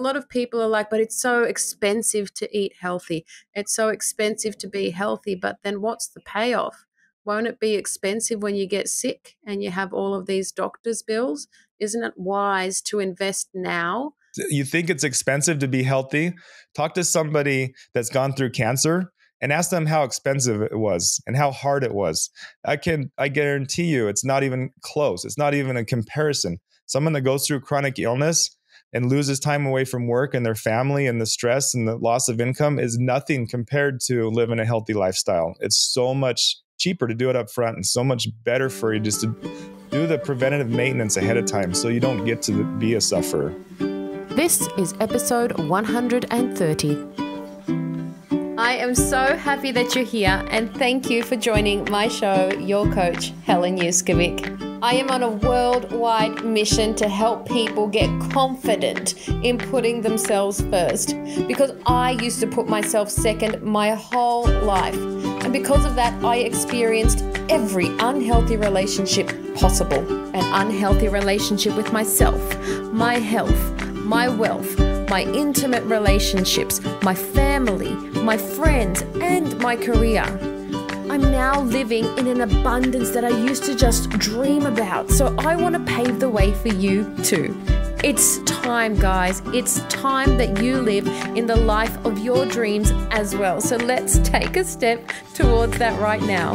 A lot of people are like, but it's so expensive to eat healthy. It's so expensive to be healthy. But then what's the payoff? Won't it be expensive when you get sick and you have all of these doctor's bills? Isn't it wise to invest now? You think it's expensive to be healthy? Talk to somebody that's gone through cancer and ask them how expensive it was and how hard it was. I can I guarantee you it's not even close. It's not even a comparison. Someone that goes through chronic illness and loses time away from work and their family and the stress and the loss of income is nothing compared to living a healthy lifestyle. It's so much cheaper to do it up front and so much better for you just to do the preventative maintenance ahead of time so you don't get to be a sufferer. This is episode 130. I am so happy that you're here and thank you for joining my show, Your Coach, Helen Uskovic. I am on a worldwide mission to help people get confident in putting themselves first because I used to put myself second my whole life. And because of that, I experienced every unhealthy relationship possible an unhealthy relationship with myself, my health, my wealth my intimate relationships, my family, my friends, and my career. I'm now living in an abundance that I used to just dream about. So I want to pave the way for you too. It's time, guys. It's time that you live in the life of your dreams as well. So let's take a step towards that right now.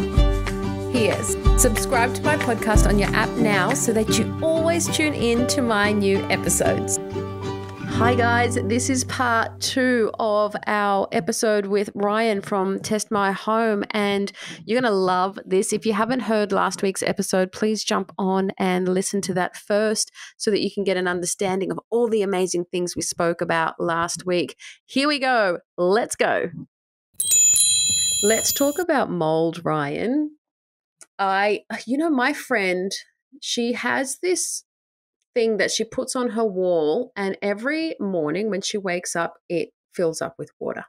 Here's subscribe to my podcast on your app now so that you always tune in to my new episodes. Hi, guys. This is part two of our episode with Ryan from Test My Home, and you're going to love this. If you haven't heard last week's episode, please jump on and listen to that first so that you can get an understanding of all the amazing things we spoke about last week. Here we go. Let's go. Let's talk about mold, Ryan. I, you know, my friend, she has this thing that she puts on her wall, and every morning when she wakes up, it fills up with water.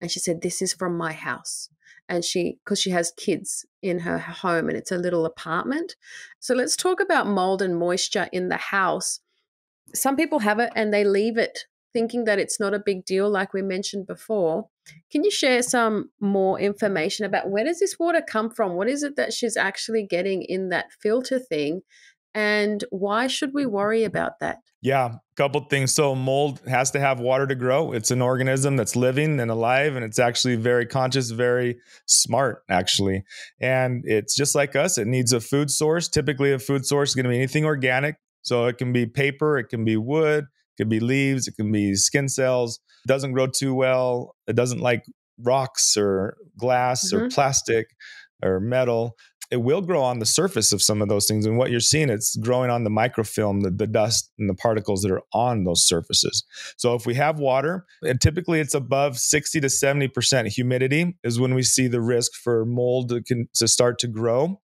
And she said, This is from my house. And she, because she has kids in her home and it's a little apartment. So let's talk about mold and moisture in the house. Some people have it and they leave it thinking that it's not a big deal, like we mentioned before. Can you share some more information about where does this water come from? What is it that she's actually getting in that filter thing? And why should we worry about that? Yeah, a couple things. So mold has to have water to grow. It's an organism that's living and alive and it's actually very conscious, very smart actually. And it's just like us, it needs a food source. Typically a food source is going to be anything organic. So it can be paper, it can be wood, it can be leaves, it can be skin cells. It doesn't grow too well. It doesn't like rocks or glass mm-hmm. or plastic or metal it will grow on the surface of some of those things. And what you're seeing, it's growing on the microfilm, the, the dust and the particles that are on those surfaces. So if we have water, and typically it's above 60 to 70% humidity is when we see the risk for mold to, to start to grow.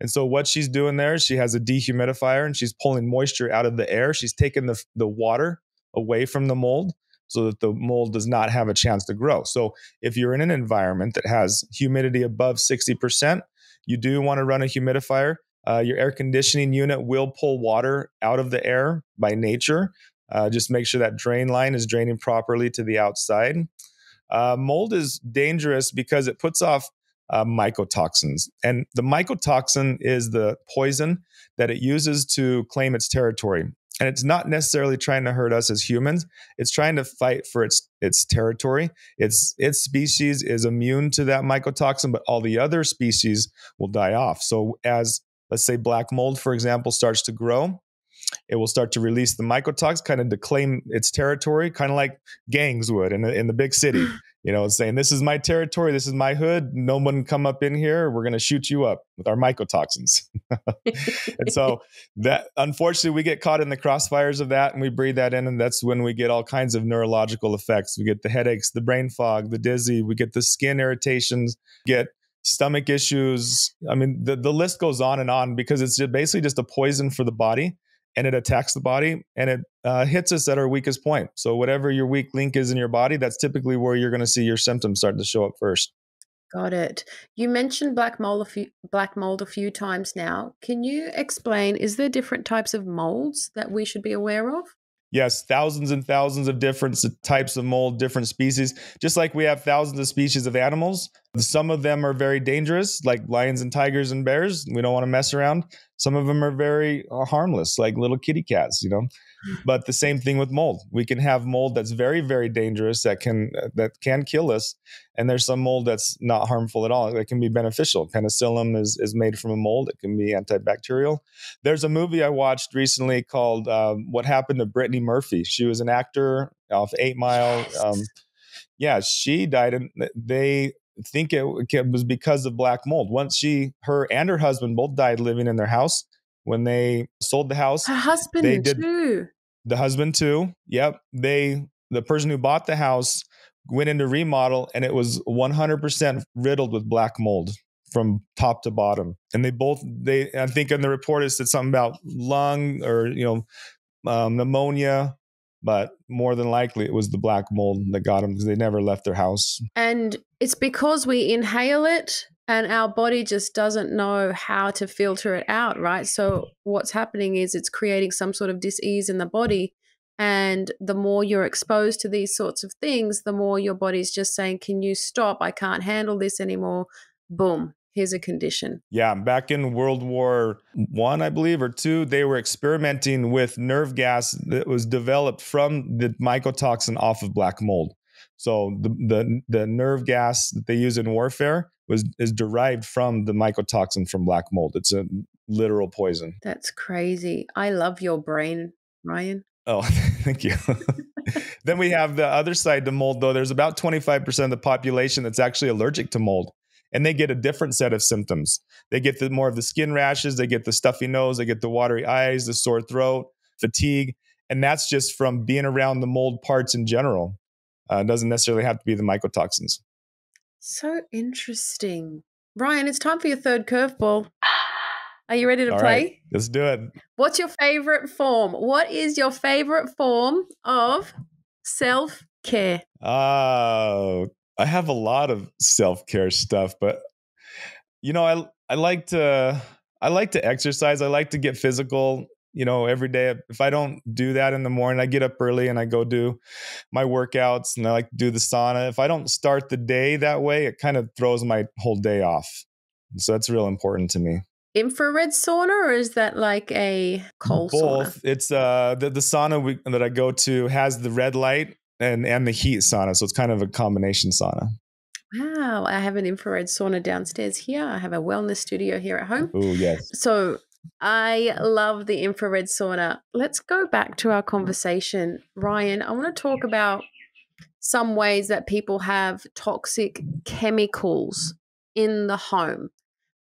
And so what she's doing there, she has a dehumidifier and she's pulling moisture out of the air. She's taking the, the water away from the mold so that the mold does not have a chance to grow. So if you're in an environment that has humidity above 60%, you do want to run a humidifier. Uh, your air conditioning unit will pull water out of the air by nature. Uh, just make sure that drain line is draining properly to the outside. Uh, mold is dangerous because it puts off uh, mycotoxins. And the mycotoxin is the poison that it uses to claim its territory and it's not necessarily trying to hurt us as humans. It's trying to fight for its its territory. Its its species is immune to that mycotoxin but all the other species will die off. So as let's say black mold for example starts to grow it will start to release the mycotoxin kind of to claim its territory kind of like gangs would in, in the big city you know, saying this is my territory, this is my hood, no one come up in here, we're going to shoot you up with our mycotoxins. and so that unfortunately we get caught in the crossfires of that and we breathe that in and that's when we get all kinds of neurological effects. We get the headaches, the brain fog, the dizzy, we get the skin irritations, get stomach issues. I mean, the, the list goes on and on because it's just basically just a poison for the body and it attacks the body and it uh, hits us at our weakest point. So, whatever your weak link is in your body, that's typically where you're going to see your symptoms start to show up first. Got it. You mentioned black mold a few black mold a few times now. Can you explain? Is there different types of molds that we should be aware of? Yes, thousands and thousands of different types of mold, different species. Just like we have thousands of species of animals, some of them are very dangerous, like lions and tigers and bears. We don't want to mess around. Some of them are very uh, harmless, like little kitty cats, you know. But the same thing with mold. We can have mold that's very, very dangerous that can uh, that can kill us, and there's some mold that's not harmful at all. That can be beneficial. Penicillin is is made from a mold. It can be antibacterial. There's a movie I watched recently called uh, "What Happened to Brittany Murphy." She was an actor off Eight Mile. Um, yeah, she died, and they think it, it was because of black mold. Once she, her, and her husband both died living in their house when they sold the house. Her husband they did, too. The husband too. Yep. They the person who bought the house went into remodel and it was 100% riddled with black mold from top to bottom. And they both they I think in the report it said something about lung or you know um, pneumonia but more than likely it was the black mold that got them because they never left their house. And it's because we inhale it and our body just doesn't know how to filter it out, right? So what's happening is it's creating some sort of disease in the body. And the more you're exposed to these sorts of things, the more your body's just saying, Can you stop? I can't handle this anymore. Boom, here's a condition. Yeah, back in World War One, I, I believe, or two, they were experimenting with nerve gas that was developed from the mycotoxin off of black mold. So the the, the nerve gas that they use in warfare was is derived from the mycotoxin from black mold. It's a literal poison. That's crazy. I love your brain, Ryan. Oh, thank you. then we have the other side to mold, though. There's about 25% of the population that's actually allergic to mold and they get a different set of symptoms. They get the more of the skin rashes, they get the stuffy nose, they get the watery eyes, the sore throat, fatigue, and that's just from being around the mold parts in general. Uh, doesn't necessarily have to be the mycotoxins. So interesting. Ryan, it's time for your third curveball. Are you ready to All play? Right, let's do it. What's your favorite form? What is your favorite form of self care? Oh, I have a lot of self care stuff, but you know, I I like to I like to exercise. I like to get physical. You know, every day. If I don't do that in the morning, I get up early and I go do my workouts, and I like to do the sauna. If I don't start the day that way, it kind of throws my whole day off. So that's real important to me infrared sauna or is that like a cold Both. sauna? It's uh the, the sauna we, that I go to has the red light and and the heat sauna. So it's kind of a combination sauna. Wow, I have an infrared sauna downstairs here. I have a wellness studio here at home. Oh, yes. So I love the infrared sauna. Let's go back to our conversation. Ryan, I want to talk about some ways that people have toxic chemicals in the home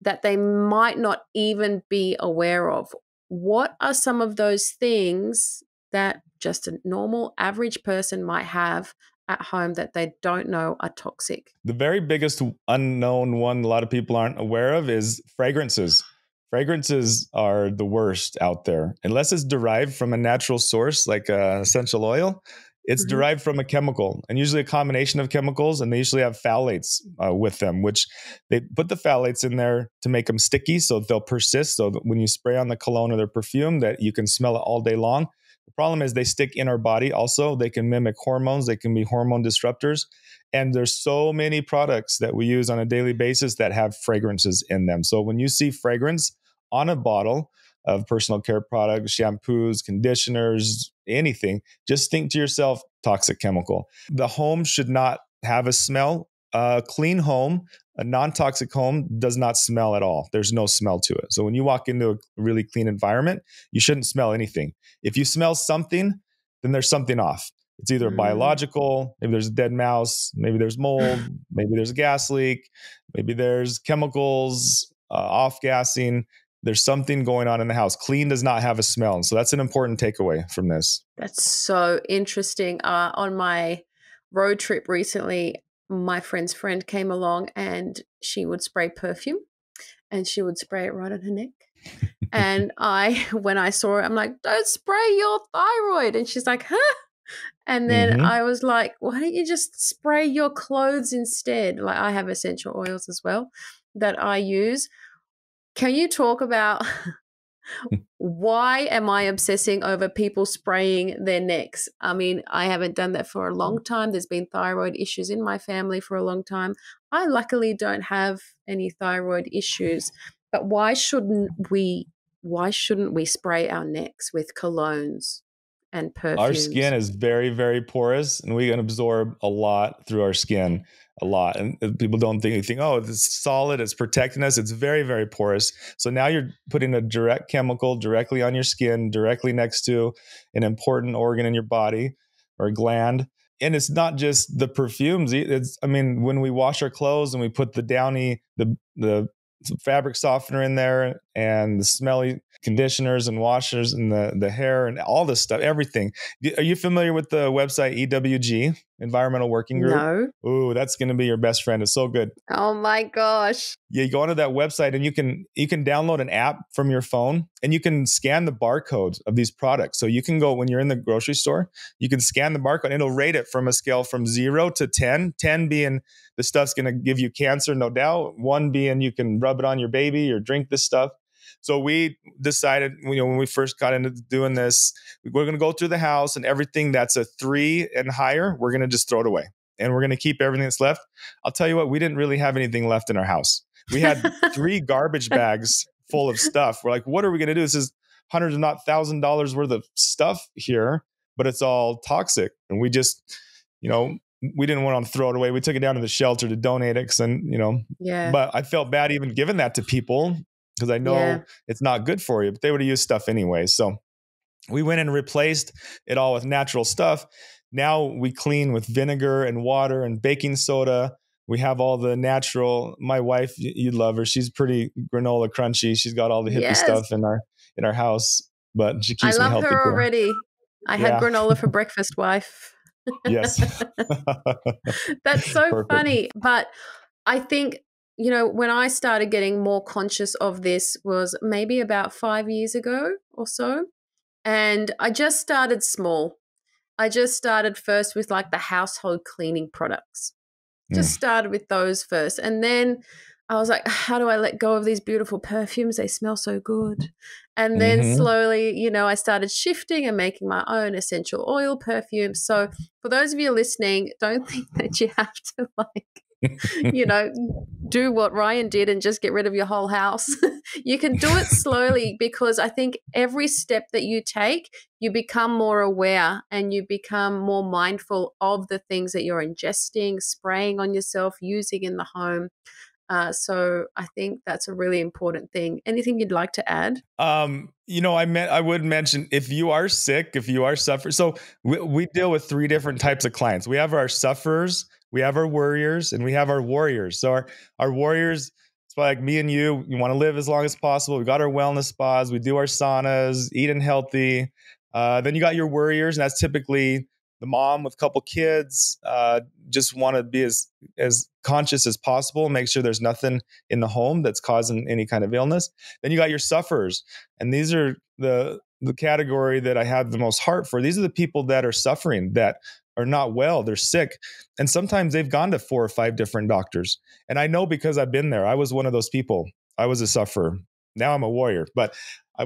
that they might not even be aware of. What are some of those things that just a normal average person might have at home that they don't know are toxic? The very biggest unknown one a lot of people aren't aware of is fragrances. Fragrances are the worst out there. Unless it's derived from a natural source like uh, essential oil, it's mm-hmm. derived from a chemical and usually a combination of chemicals. And they usually have phthalates uh, with them, which they put the phthalates in there to make them sticky so they'll persist. So that when you spray on the cologne or their perfume, that you can smell it all day long. The problem is they stick in our body also. They can mimic hormones, they can be hormone disruptors. And there's so many products that we use on a daily basis that have fragrances in them. So when you see fragrance on a bottle of personal care products, shampoos, conditioners, anything, just think to yourself toxic chemical. The home should not have a smell. A clean home a non-toxic home does not smell at all. There's no smell to it. So when you walk into a really clean environment you shouldn't smell anything. If you smell something then there's something off. It's either mm. biological maybe there's a dead mouse maybe there's mold maybe there's a gas leak maybe there's chemicals uh, off gassing. There's something going on in the house. Clean does not have a smell. And so that's an important takeaway from this. That's so interesting. Uh, on my road trip recently my friend's friend came along and she would spray perfume and she would spray it right on her neck. and I, when I saw it, I'm like, don't spray your thyroid. And she's like, huh? And then mm-hmm. I was like, why don't you just spray your clothes instead? Like, I have essential oils as well that I use. Can you talk about Why am I obsessing over people spraying their necks? I mean, I haven't done that for a long time. There's been thyroid issues in my family for a long time. I luckily don't have any thyroid issues. But why shouldn't we why shouldn't we spray our necks with colognes and perfumes? Our skin is very very porous and we can absorb a lot through our skin a lot. And uh, people don't think anything, oh, it's solid, it's protecting us. It's very, very porous. So now you're putting a direct chemical directly on your skin, directly next to an important organ in your body or gland. And it's not just the perfumes. It's, I mean, when we wash our clothes and we put the downy, the, the fabric softener in there and the smelly conditioners and washers and the the hair and all this stuff, everything. Are you familiar with the website EWG, Environmental Working Group? No. Ooh, that's going to be your best friend. It's so good. Oh my gosh. Yeah, you go onto that website and you can you can download an app from your phone and you can scan the barcodes of these products. So you can go when you're in the grocery store, you can scan the barcode and it'll rate it from a scale from 0 to 10, 10 being the stuff's going to give you cancer no doubt, 1 being you can rub it on your baby or drink this stuff. So we decided, you know, when we first got into doing this, we're going to go through the house and everything that's a three and higher, we're going to just throw it away and we're going to keep everything that's left. I'll tell you what, we didn't really have anything left in our house. We had three garbage bags full of stuff. We're like, what are we going to do? This is hundreds, of not thousand dollars worth of stuff here, but it's all toxic. And we just, you know, we didn't want to throw it away. We took it down to the shelter to donate it. And, you know, yeah. But I felt bad even giving that to people because I know yeah. it's not good for you, but they would have used stuff anyway. So we went and replaced it all with natural stuff. Now we clean with vinegar and water and baking soda. We have all the natural. My wife, you'd love her. She's pretty granola crunchy. She's got all the hippie yes. stuff in our in our house, but she keeps I love her already. I yeah. had granola for breakfast, wife. yes. That's so Perfect. funny. But I think you know, when I started getting more conscious of this was maybe about five years ago or so. And I just started small. I just started first with like the household cleaning products. Just mm. started with those first. And then I was like, how do I let go of these beautiful perfumes? They smell so good. And then mm-hmm. slowly, you know, I started shifting and making my own essential oil perfume. So for those of you listening, don't think that you have to like you know, do what Ryan did and just get rid of your whole house. you can do it slowly because I think every step that you take, you become more aware and you become more mindful of the things that you're ingesting, spraying on yourself, using in the home. Uh, so I think that's a really important thing. Anything you'd like to add? Um, you know, I meant I would mention if you are sick, if you are suffering. So we, we deal with three different types of clients. We have our sufferers, we have our warriors and we have our warriors. So our, our warriors, it's like me and you, you want to live as long as possible. We got our wellness spas, we do our saunas, eating healthy. Uh, then you got your warriors, and that's typically the mom with a couple kids, uh, just want to be as as conscious as possible, make sure there's nothing in the home that's causing any kind of illness. Then you got your sufferers, and these are the the category that I have the most heart for. These are the people that are suffering, that are not well, they're sick. And sometimes they've gone to four or five different doctors. And I know because I've been there. I was one of those people. I was a sufferer. Now I'm a warrior. But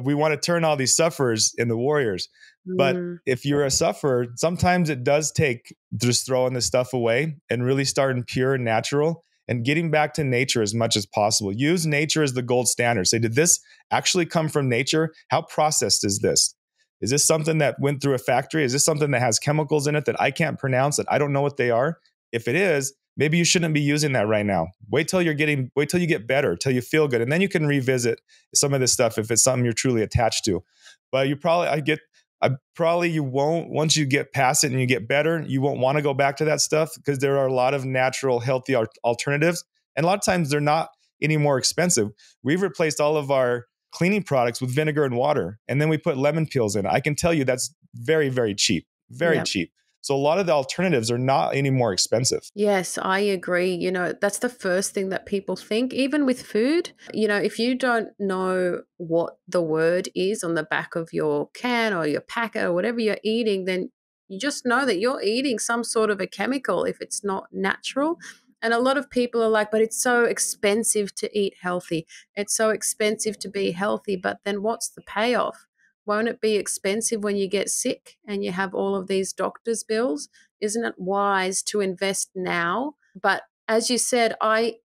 we want to turn all these sufferers into warriors. But mm. if you're a sufferer, sometimes it does take just throwing this stuff away and really starting pure and natural and getting back to nature as much as possible. Use nature as the gold standard. Say, did this actually come from nature? How processed is this? Is this something that went through a factory? Is this something that has chemicals in it that I can't pronounce that I don't know what they are? If it is, maybe you shouldn't be using that right now. Wait till you're getting wait till you get better, till you feel good and then you can revisit some of this stuff if it's something you're truly attached to. But you probably I get I probably you won't once you get past it and you get better, you won't want to go back to that stuff because there are a lot of natural healthy alternatives and a lot of times they're not any more expensive. We've replaced all of our cleaning products with vinegar and water, and then we put lemon peels in. I can tell you that's very, very cheap, very yeah. cheap. So a lot of the alternatives are not any more expensive. Yes, I agree. You know, that's the first thing that people think, even with food. You know, if you don't know what the word is on the back of your can or your packet or whatever you're eating, then you just know that you're eating some sort of a chemical if it's not natural. And a lot of people are like, but it's so expensive to eat healthy. It's so expensive to be healthy. But then what's the payoff? Won't it be expensive when you get sick and you have all of these doctor's bills? Isn't it wise to invest now? But as you said, I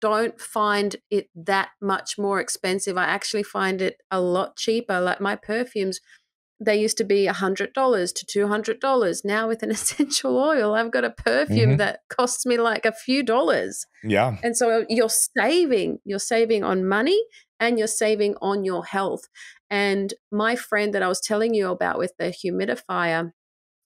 don't find it that much more expensive. I actually find it a lot cheaper. Like my perfumes, they used to be $100 to $200. Now, with an essential oil, I've got a perfume mm-hmm. that costs me like a few dollars. Yeah. And so you're saving, you're saving on money and you're saving on your health. And my friend that I was telling you about with the humidifier,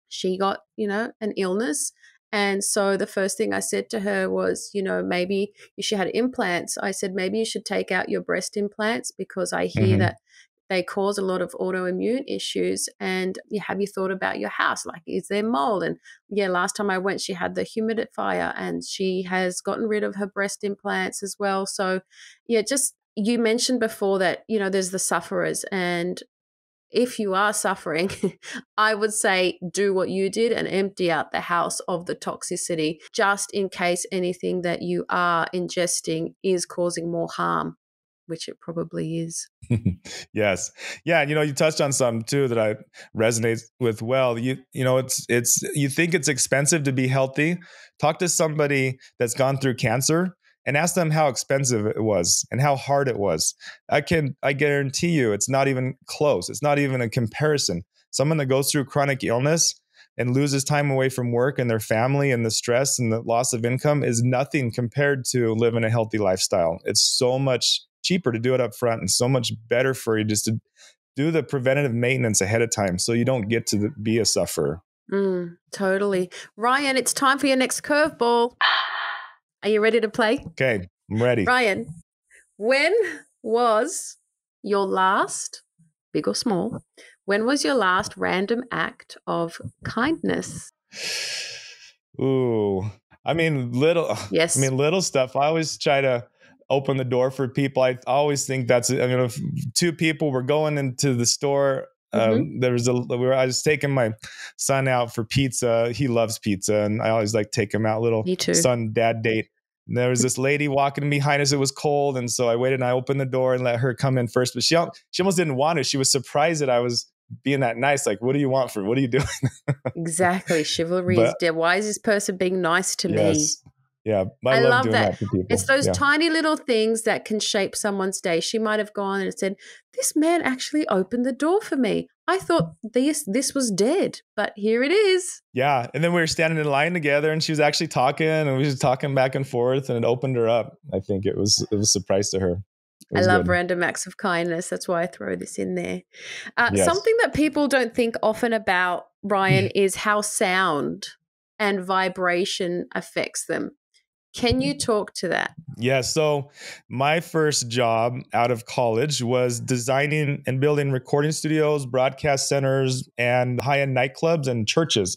she got, you know, an illness. And so the first thing I said to her was, you know, maybe she had implants. I said, maybe you should take out your breast implants because I hear mm-hmm. that they cause a lot of autoimmune issues. And have you thought about your house? Like, is there mold? And yeah, last time I went, she had the humidifier and she has gotten rid of her breast implants as well. So, yeah, just you mentioned before that, you know, there's the sufferers. And if you are suffering, I would say do what you did and empty out the house of the toxicity just in case anything that you are ingesting is causing more harm, which it probably is. yes. Yeah, you know, you touched on something too that I resonate with well. You you know, it's it's you think it's expensive to be healthy. Talk to somebody that's gone through cancer and ask them how expensive it was and how hard it was. I can I guarantee you it's not even close. It's not even a comparison. Someone that goes through chronic illness and loses time away from work and their family and the stress and the loss of income is nothing compared to living a healthy lifestyle. It's so much cheaper to do it up front and so much better for you just to do the preventative maintenance ahead of time so you don't get to be a sufferer. Mm, totally. Ryan, it's time for your next curveball. Are you ready to play? Okay, I'm ready. Ryan, when was your last, big or small, when was your last random act of kindness? Ooh, I mean, little. Yes. I mean, little stuff. I always try to open the door for people. I always think that's. I mean, if two people were going into the store Mm-hmm. Um, there was a we were, I was taking my son out for pizza. He loves pizza, and I always like take him out little son dad date. And there was this lady walking behind us. It was cold, and so I waited and I opened the door and let her come in first. But she she almost didn't want to. She was surprised that I was being that nice. Like, what do you want for? What are you doing? exactly, chivalry but, is dead. Why is this person being nice to yes. me? Yeah, I, I love, love that. that it's those yeah. tiny little things that can shape someone's day. She might have gone and said, "This man actually opened the door for me. I thought this this was dead, but here it is." Yeah, and then we were standing in line together, and she was actually talking, and we were just talking back and forth, and it opened her up. I think it was it was a surprise to her. I love good. random acts of kindness. That's why I throw this in there. Uh, yes. Something that people don't think often about, Ryan, is how sound and vibration affects them. Can you talk to that? Yeah. So, my first job out of college was designing and building recording studios, broadcast centers, and high end nightclubs and churches.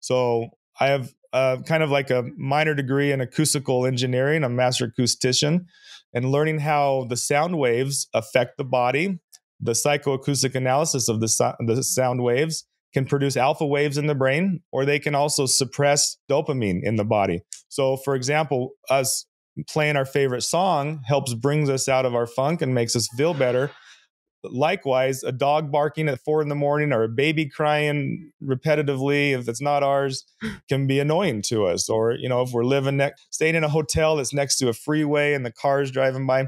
So, I have uh, kind of like a minor degree in acoustical engineering, a master acoustician, and learning how the sound waves affect the body, the psychoacoustic analysis of the, so- the sound waves, can produce alpha waves in the brain, or they can also suppress dopamine in the body. So, for example, us playing our favorite song helps brings us out of our funk and makes us feel better. Likewise, a dog barking at four in the morning or a baby crying repetitively, if it's not ours, can be annoying to us. Or, you know, if we're living next, staying in a hotel that's next to a freeway and the car's driving by,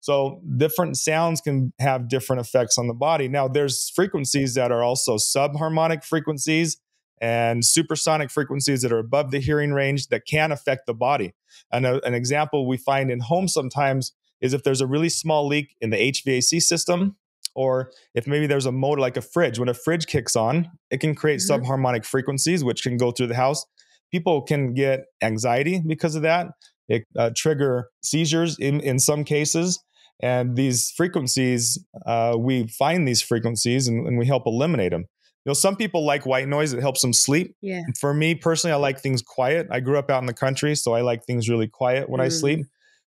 so different sounds can have different effects on the body. Now there's frequencies that are also subharmonic frequencies and supersonic frequencies that are above the hearing range that can affect the body. And a, an example we find in homes sometimes is if there's a really small leak in the HVAC system, or if maybe there's a motor like a fridge. When a fridge kicks on, it can create mm-hmm. subharmonic frequencies, which can go through the house. People can get anxiety because of that. It uh, trigger seizures in, in some cases. And these frequencies, uh, we find these frequencies and, and, we help eliminate them. You know, some people like white noise; it helps them sleep. Yeah. For me personally, I like things quiet. I grew up out in the country, so I like things really quiet when mm. I sleep.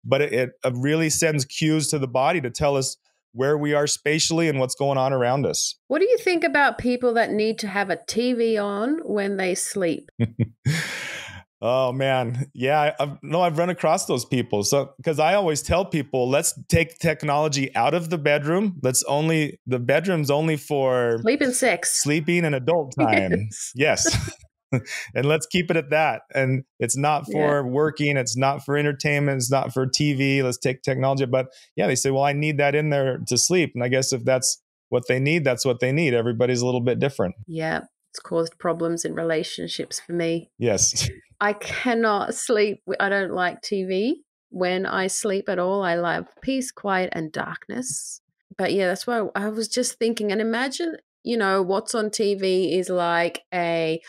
But it, it uh, really sends cues to the body to tell us where we are spatially and what's going on around us. What do you think about people that need to have a TV on when they sleep? Oh man, yeah. I've, no, I've run across those people. So because I always tell people, let's take technology out of the bedroom. Let's only the bedroom's only for sleeping sex, sleeping and adult time. yes. yes. and let's keep it at that. And it's not for yeah. working, it's not for entertainment, it's not for TV. Let's take technology. But yeah, they say, well, I need that in there to sleep. And I guess if that's what they need, that's what they need. Everybody's a little bit different. Yeah. It's caused problems in relationships for me. Yes. I cannot sleep. I don't like TV. When I sleep at all, I love peace, quiet, and darkness. But yeah, that's why I was just thinking. And imagine, you know, what's on TV is like a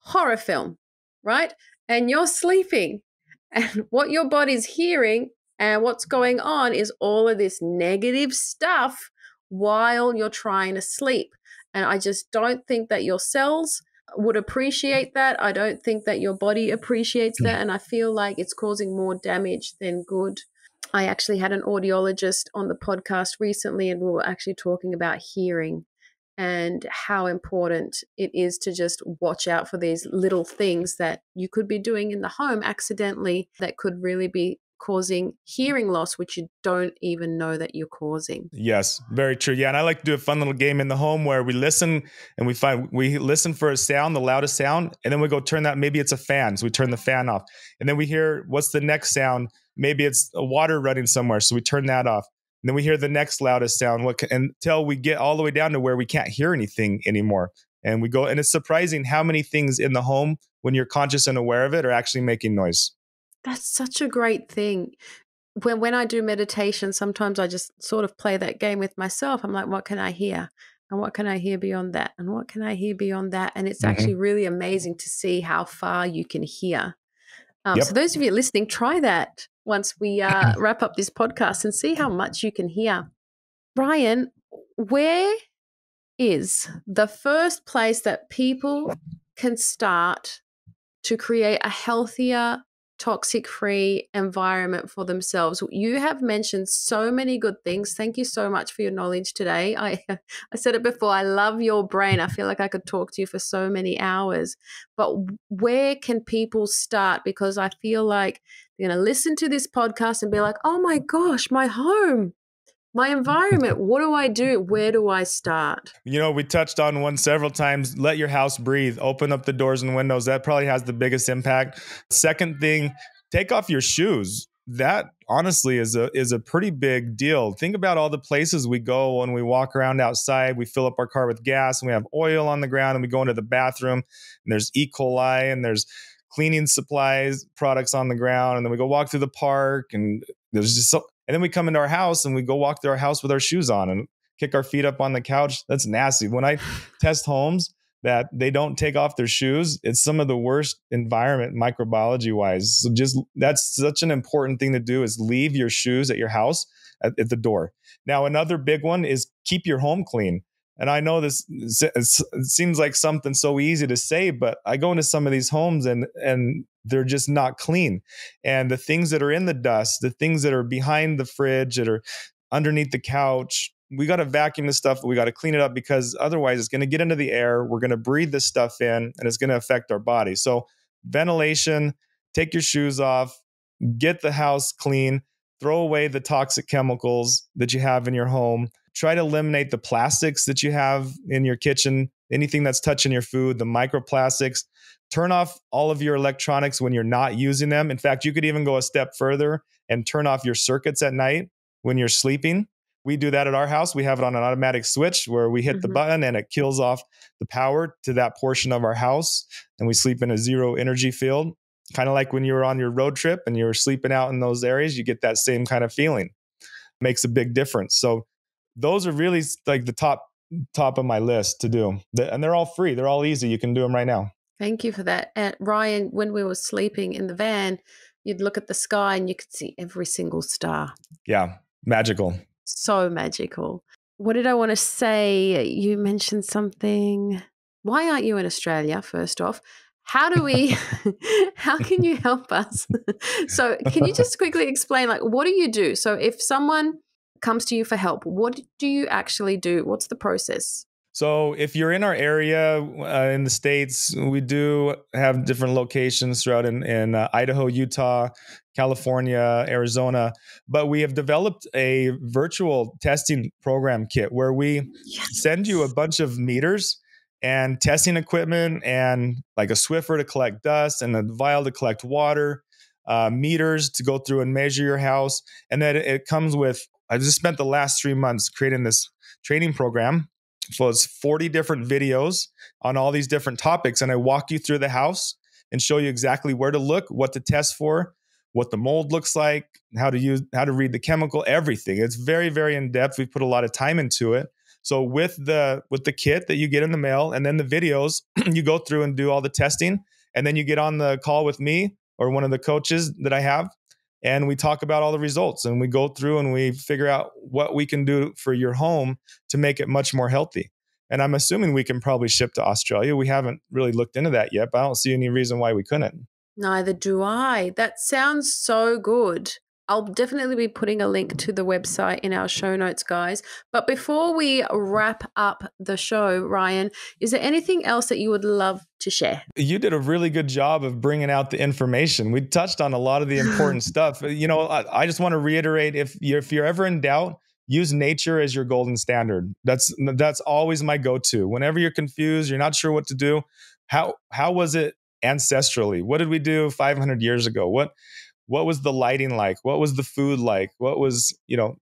horror film, right? And you're sleeping, and what your body's hearing and what's going on is all of this negative stuff while you're trying to sleep. And I just don't think that your cells would appreciate that. I don't think that your body appreciates mm. that. And I feel like it's causing more damage than good. I actually had an audiologist on the podcast recently, and we were actually talking about hearing and how important it is to just watch out for these little things that you could be doing in the home accidentally that could really be causing hearing loss, which you don't even know that you're causing. Yes, very true. Yeah, and I like to do a fun little game in the home where we listen and we find we listen for a sound, the loudest sound, and then we go turn that. Maybe it's a fan, so we turn the fan off, and then we hear what's the next sound. Maybe it's a water running somewhere, so we turn that off. And then we hear the next loudest sound until we get all the way down to where we can't hear anything anymore. And we go, and it's surprising how many things in the home, when you're conscious and aware of it, are actually making noise. That's such a great thing. When when I do meditation, sometimes I just sort of play that game with myself. I'm like, what can I hear? And what can I hear beyond that? And what can I hear beyond that? And it's mm-hmm. actually really amazing to see how far you can hear. Um, yep. So, those of you listening, try that once we uh, wrap up this podcast and see how much you can hear. Ryan, where is the first place that people can start to create a healthier, toxic free environment for themselves. You have mentioned so many good things. Thank you so much for your knowledge today. I I said it before, I love your brain. I feel like I could talk to you for so many hours. But where can people start because I feel like they're going to listen to this podcast and be like, "Oh my gosh, my home my environment what do i do? Where do i start? You know we touched on one several times. Let your house breathe. Open up the doors and windows. That probably has the biggest impact. Second thing take off your shoes. That honestly is a is a pretty big deal. Think about all the places we go when we walk around outside. We fill up our car with gas and we have oil on the ground and we go into the bathroom and there's e. coli and there's cleaning supplies products on the ground. And then we go walk through the park and there's just so and then we come into our house and we go walk through our house with our shoes on and kick our feet up on the couch. That's nasty. When I test homes that they don't take off their shoes, it's some of the worst environment microbiology wise. So just that's such an important thing to do is leave your shoes at your house at, at the door. Now, another big one is keep your home clean. And I know this seems like something so easy to say, but I go into some of these homes and and they're just not clean. And the things that are in the dust, the things that are behind the fridge that are underneath the couch, we got to vacuum the stuff. We got to clean it up because otherwise it's going to get into the air. We're going to breathe this stuff in and it's going to affect our body. So, ventilation, take your shoes off, get the house clean, throw away the toxic chemicals that you have in your home. Try to eliminate the plastics that you have in your kitchen, anything that's touching your food, the microplastics turn off all of your electronics when you're not using them. In fact, you could even go a step further and turn off your circuits at night when you're sleeping. We do that at our house. We have it on an automatic switch where we hit mm-hmm. the button and it kills off the power to that portion of our house. And we sleep in a zero energy field. Kind of like when you were on your road trip and you were sleeping out in those areas, you get that same kind of feeling. Makes a big difference. So those are really like the top top of my list to do. And they're all free. They're all easy. You can do them right now. Thank you for that. And Ryan, when we were sleeping in the van, you'd look at the sky and you could see every single star. Yeah, magical. So magical. What did I want to say? You mentioned something. Why aren't you in Australia, first off? How do we, how can you help us? so, can you just quickly explain, like, what do you do? So, if someone comes to you for help, what do you actually do? What's the process? So if you're in our area uh, in the states, we do have different locations throughout in, in uh, Idaho, Utah, California, Arizona. But we have developed a virtual testing program kit where we yes. send you a bunch of meters and testing equipment and like a Swiffer to collect dust and a vial to collect water, uh, meters to go through and measure your house. And then it comes with, I just spent the last three months creating this training program so it's 40 different videos on all these different topics. And I walk you through the house and show you exactly where to look, what to test for, what the mold looks like, how to use, how to read the chemical, everything. It's very, very in depth. We've put a lot of time into it. So with the with the kit that you get in the mail and then the videos, you go through and do all the testing. And then you get on the call with me or one of the coaches that I have and we talk about all the results and we go through and we figure out what we can do for your home to make it much more healthy. And I'm assuming we can probably ship to Australia. We haven't really looked into that yet, but I don't see any reason why we couldn't. Neither do I. That sounds so good. I'll definitely be putting a link to the website in our show notes, guys. But before we wrap up the show, Ryan, is there anything else that you would love to share? You did a really good job of bringing out the information. We touched on a lot of the important stuff. You know, I, I just want to reiterate if you're, if you're ever in doubt, use nature as your golden standard. That's that's always my go-to. Whenever you're confused, you're not sure what to do. How how was it ancestrally? What did we do 500 years ago? What what was the lighting like what was the food like what was you know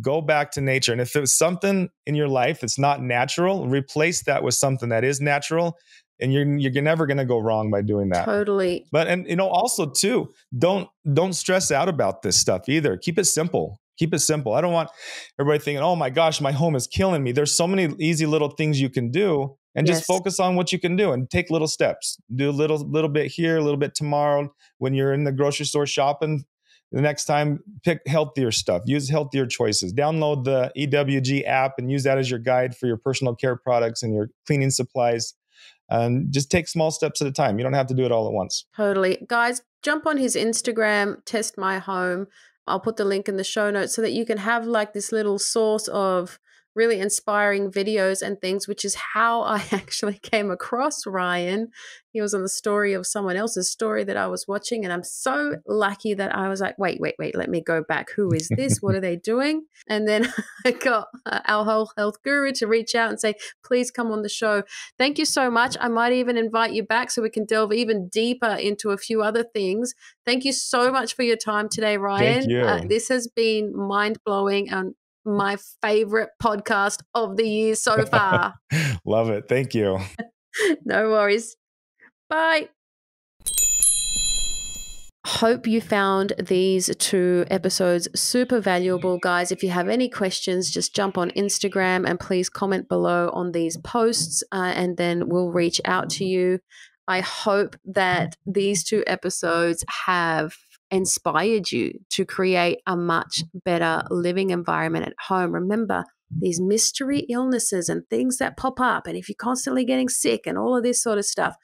go back to nature and if there's something in your life that's not natural replace that with something that is natural and you're you're never going to go wrong by doing that totally but and you know also too don't don't stress out about this stuff either keep it simple keep it simple i don't want everybody thinking oh my gosh my home is killing me there's so many easy little things you can do and yes. just focus on what you can do and take little steps. Do a little little bit here, a little bit tomorrow. When you're in the grocery store shopping, the next time pick healthier stuff. Use healthier choices. Download the EWG app and use that as your guide for your personal care products and your cleaning supplies. And just take small steps at a time. You don't have to do it all at once. Totally. Guys, jump on his Instagram, test my home. I'll put the link in the show notes so that you can have like this little source of really inspiring videos and things, which is how I actually came across Ryan. He was on the story of someone else's story that I was watching, and I'm so lucky that I was like, wait, wait, wait, let me go back. Who is this? what are they doing? And then I got uh, our whole health guru to reach out and say, please come on the show. Thank you so much. I might even invite you back so we can delve even deeper into a few other things. Thank you so much for your time today, Ryan. Uh, this has been mind blowing and my favorite podcast of the year so far. Love it. Thank you. no worries. Bye. Hope you found these two episodes super valuable, guys. If you have any questions, just jump on Instagram and please comment below on these posts, uh, and then we'll reach out to you. I hope that these two episodes have inspired you to create a much mm. better living environment at home. Remember, these mystery illnesses and things that pop up, and if you're constantly getting sick and all of this sort of stuff,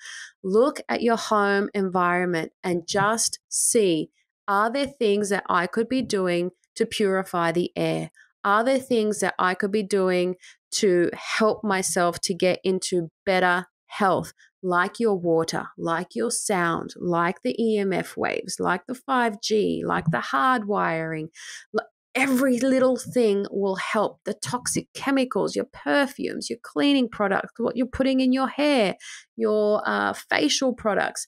look at your home environment and mm. just see are there things that I could be doing to purify the air? Are there things that I could be doing to help myself to get into better health? Like your water, like your sound, like the EMF waves, like the 5G, like the hardwiring. Every little thing will help. The toxic chemicals, your perfumes, your cleaning products, what you're putting in your hair, your uh, facial products.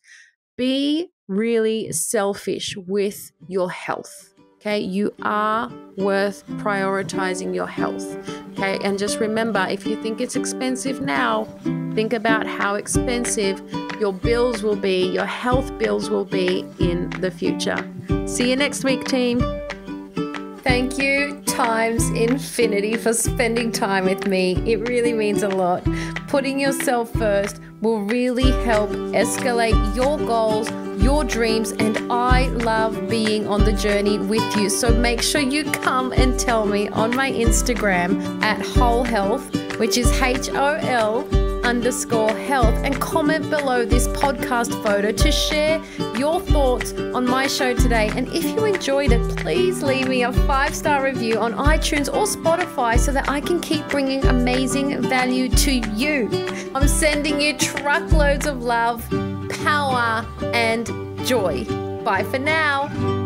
Be really selfish with your health. Okay, you are worth prioritizing your health. Okay, and just remember if you think it's expensive now, Think about how expensive your bills will be, your health bills will be in the future. See you next week, team. Thank you times infinity for spending time with me. It really means a lot. Putting yourself first will really help escalate your goals, your dreams, and I love being on the journey with you. So make sure you come and tell me on my Instagram at Whole Health, which is H O L underscore health and comment below this podcast photo to share your thoughts on my show today. And if you enjoyed it, please leave me a five star review on iTunes or Spotify so that I can keep bringing amazing value to you. I'm sending you truckloads of love, power, and joy. Bye for now.